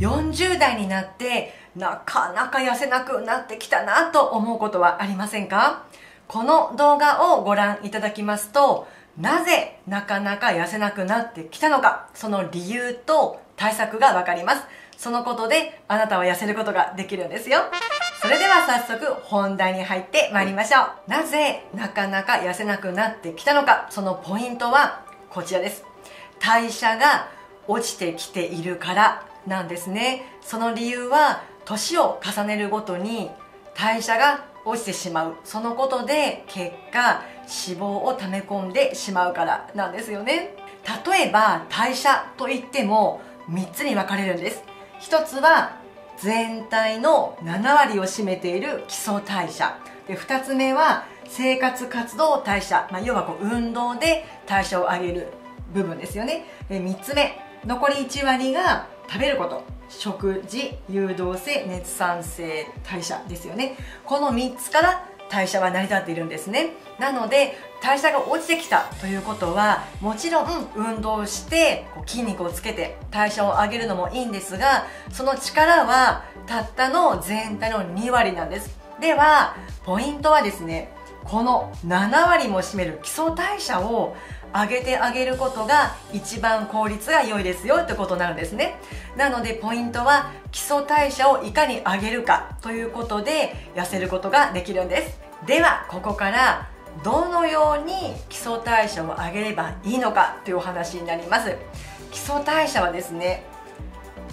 40代になってなかなか痩せなくなってきたなと思うことはありませんか？この動画をご覧いただきますとなぜなかなか痩せなくなってきたのか？その理由と対策がわかります。そのことであなたは痩せることができるんですよ。それでは早速本題に入ってまいりましょう。なぜなかなか痩せなくなってきたのか？そのポイントはこちらです。代謝が落ちてきているからなんですね。その理由は年を重ねるごとに代謝が落ちてしまう。そのことで結果脂肪を溜め込んでしまうからなんですよね。例えば代謝といっても3つに分かれるんです。1つは全体の7割を占めている基礎代謝。で2つ目は生活活動代謝、まあ、要はこう運動で代謝を上げる部分ですよね。で3つ目残り1割が食べること。食事誘導性熱産性代謝ですよね。この3つから代謝は成り立っているんですね。なので代謝が落ちてきたということはもちろん運動して筋肉をつけて代謝を上げるのもいいんですがその力はたったの全体の2割なんです。ではポイントはですねこの7割も占める基礎代謝を上げてあげることが一番効率が良いですよってことになるんですね。なのでポイントは基礎代謝をいかに上げるかということで痩せることができるんです。ではここからどのように基礎代謝を上げればいいのかというお話になります。基礎代謝はですね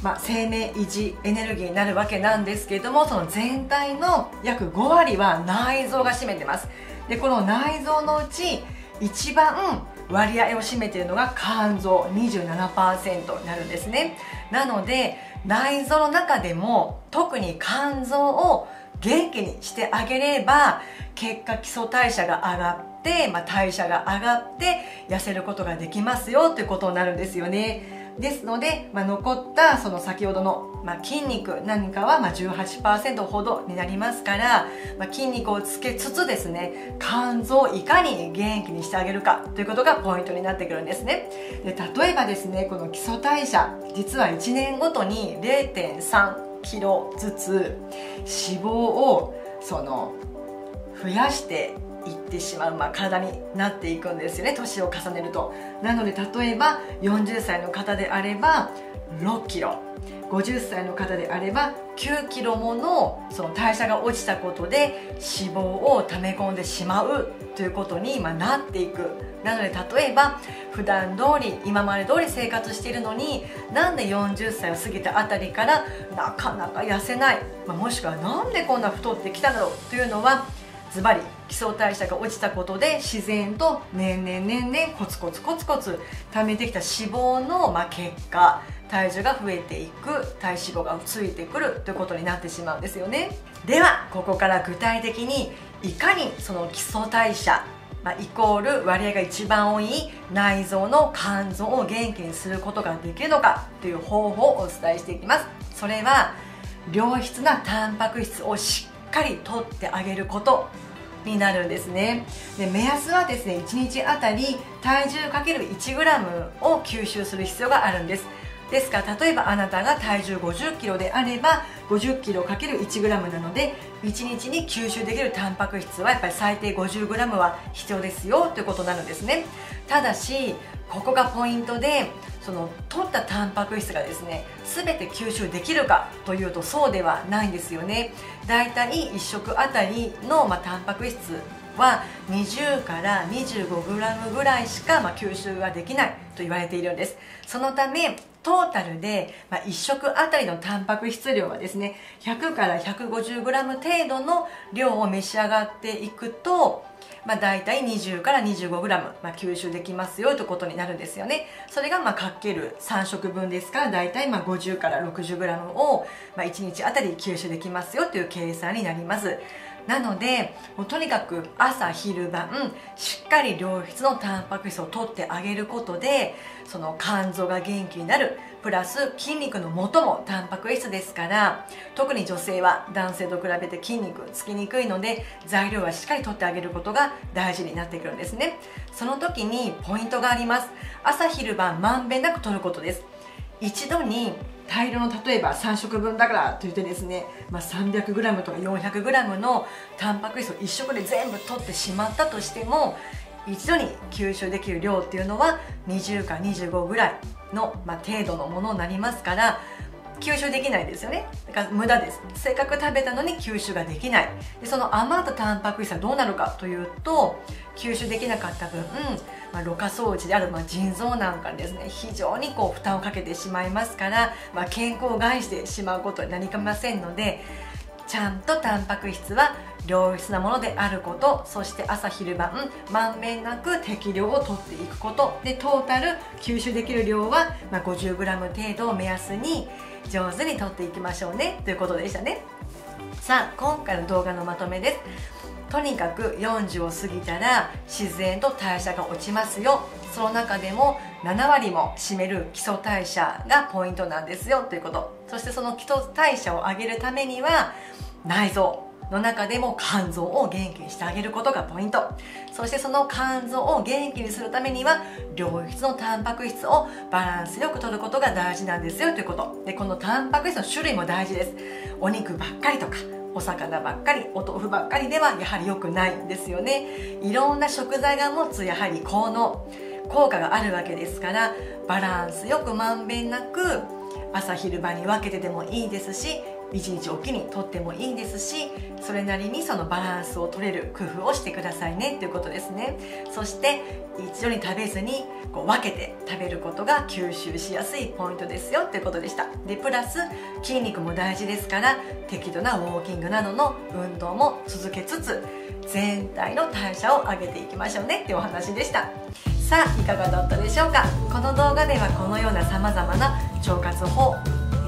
まあ、生命維持エネルギーになるわけなんですけれどもその全体の約5割は内臓が占めてます。でこの内臓のうち一番割合を占めているのが肝臓27%になるんですね。なので内臓の中でも特に肝臓を元気にしてあげれば結果基礎代謝が上がって、まあ、代謝が上がって痩せることができますよということになるんですよね。ですので、まあ、残ったその先ほどの、まあ、筋肉なんかはまあ18%ほどになりますから、まあ、筋肉をつけつつですね肝臓をいかに元気にしてあげるかということがポイントになってくるんですね。で例えばですねこの基礎代謝実は1年ごとに0.3キロずつ脂肪をその増やしていってしまう、まあ、体になっていくんですよね。年を重ねると。なので例えば40歳の方であれば6キロ。50歳の方であれば9キロものその代謝が落ちたことで脂肪を溜め込んでしまうということに今なっていく。なので例えば普段通り今まで通り生活しているのになんで40歳を過ぎたあたりからなかなか痩せない、まあ、もしくはなんでこんな太ってきただろうというのはズバリ基礎代謝が落ちたことで自然と年々年々コツコツコツコツ溜めてきた脂肪の、ま、結果体重が増えていく体脂肪がついてくるということになってしまうんですよね。ではここから具体的にいかにその基礎代謝まあ、イコール割合が一番多い内臓の肝臓を元気にすることができるのかという方法をお伝えしていきます。それは良質なタンパク質をしっかりとってあげること。になるんですね。で目安はですね1日あたり体重 ×1g を吸収する必要があるんです。ですから例えばあなたが体重50キロであれば50キロ ×1g なので1日に吸収できるタンパク質はやっぱり最低 50g は必要ですよということになるんですね。ただしここがポイントでその取ったタンパク質がですね全て吸収できるかというとそうではないんですよね。だいたい1食あたりの、まあ、タンパク質は20から 25g ぐらいしか、ま、吸収ができないと言われているんです。そのためトータルで、まあ、1食あたりのタンパク質量はですね100から 150g 程度の量を召し上がっていくとまあ、大体20から 25g、まあ、吸収できますよということになるんですよね。それがまあかける3食分ですから大体まあ50から 60g をまあ1日あたり吸収できますよという計算になります。なのでもうとにかく朝昼晩しっかり良質のタンパク質を取ってあげることでその肝臓が元気になるプラス筋肉の元もタンパク質ですから特に女性は男性と比べて筋肉つきにくいので材料はしっかり取ってあげることが大事になってくるんですね。その時にポイントがあります。朝昼晩まんべんなく取ることです。一度に大量の例えば3食分だからといってですね、まあ、300g とか 400g のタンパク質を1食で全部取ってしまったとしても一度に吸収できる量っていうのは20か25ぐらいの、まあ、程度のものになりますから吸収できないですよね。だから無駄です。せっかく食べたのに吸収ができない。でその余ったタンパク質はどうなるかというと吸収できなかった分、まあ、ろ過装置である、まあ、腎臓なんかにですね。非常にこう負担をかけてしまいますから、まあ、健康を害してしまうことになりかませんのでちゃんとタンパク質は良質なものであることそして朝昼晩まんべんなく適量をとっていくこと。でトータル吸収できる量は、まあ、50g 程度を目安に上手にとっていきましょうね。ということでしたね。さあ今回の動画のまとめです。とにかく40を過ぎたら自然と代謝が落ちますよ。その中でも7割も占める基礎代謝がポイントなんですよ。ということ。そしてその基礎代謝を上げるためには内臓。の中でも肝臓を元気にしてあげることがポイント。そしてその肝臓を元気にするためには良質のタンパク質をバランスよく摂ることが大事なんですよということ。でこのタンパク質の種類も大事です。お肉ばっかりとかお魚ばっかりお豆腐ばっかりではやはり良くないんですよね。いろんな食材が持つやはり効能効果があるわけですからバランスよくまんべんなく朝昼晩に分けてでもいいですし1日おきにとってもいいですしそれなりにそのバランスを取れる工夫をしてくださいねということですね。そして一度に食べずにこう分けて食べることが吸収しやすいポイントですよということでした。でプラス筋肉も大事ですから適度なウォーキングなどの運動も続けつつ全体の代謝を上げていきましょうねっていうお話でした。さあいかがだったでしょうか？この動画ではこのようなさまざまな腸活法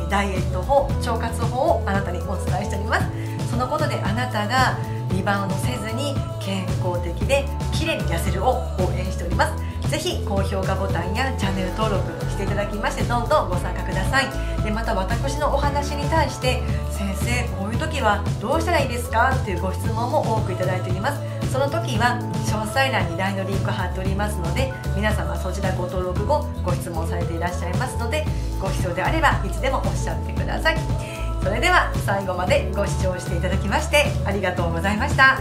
ダイエット法腸活法をあなたにお伝えしております。そのことであなたがリバウンドせずに健康的で綺麗に痩せるを応援しております。ぜひ高評価ボタンやチャンネル登録していただきましてどんどんご参加ください。でまた私のお話に対して先生こういう時はどうしたらいいですか？っていうご質問も多くいただいております。その時は詳細欄に LINE のリンク貼っておりますので皆様そちらご登録後ご質問されていらっしゃいますのでご必要であればいつでもおっしゃってください。それでは最後までご視聴していただきましてありがとうございました。